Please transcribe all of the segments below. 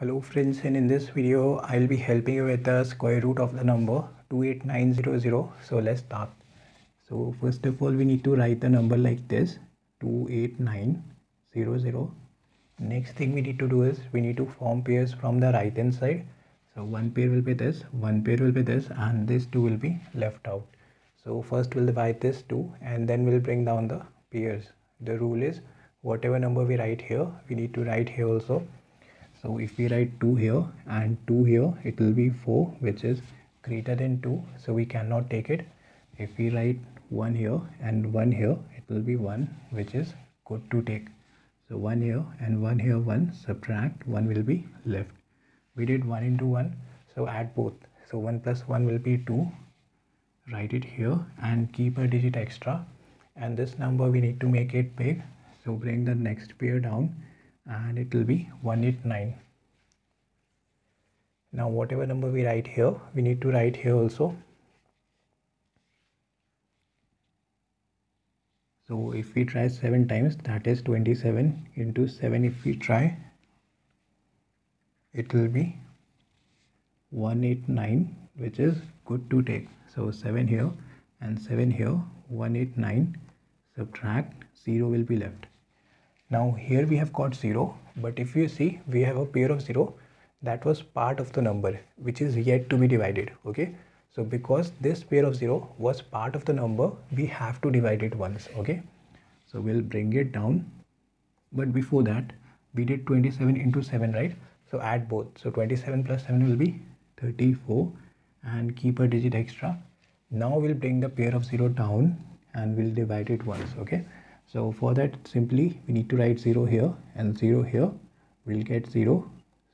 Hello friends and in this video I'll be helping you with the square root of the number 28900 so let's start. So first of all we need to write the number like this 28900 next thing we need to do is we need to form pairs from the right hand side. So one pair will be this one pair will be this and this two will be left out. So first we'll divide this two and then we'll bring down the pairs. The rule is whatever number we write here we need to write here also so if we write 2 here and 2 here it will be 4 which is greater than 2 so we cannot take it. If we write 1 here and 1 here it will be 1 which is good to take. So 1 here and 1 here 1 subtract 1 will be left. We did 1 into 1 so add both. So 1 plus 1 will be 2 write it here and keep a digit extra. And this number we need to make it big. So bring the next pair down and it will be 189 now whatever number we write here we need to write here also. So if we try 7 times that is 27 into 7 if we try it will be 189 which is good to take. So 7 here and 7 here 189 subtract 0 will be left now here we have got 0 but if you see we have a pair of 0 that was part of the number which is yet to be divided okay? So because this pair of 0 was part of the number we have to divide it once okay? So we'll bring it down. But before that we did 27 into 7 right? So add both. So 27 plus 7 will be 34 and keep a digit extra. Now we'll bring the pair of 0 down and we'll divide it once okay so for that simply we need to write 0 here and 0 here. We'll get 0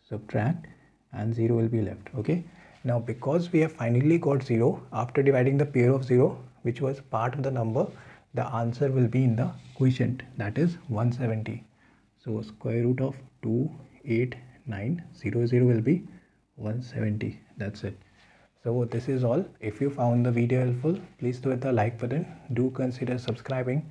subtract and 0 will be left okay? Now because we have finally got 0 after dividing the pair of 0 which was part of the number the answer will be in the quotient that is 170 so square root of 28900 will be 170 that's it. So this is all. If you found the video helpful please do hit the like button. Do consider subscribing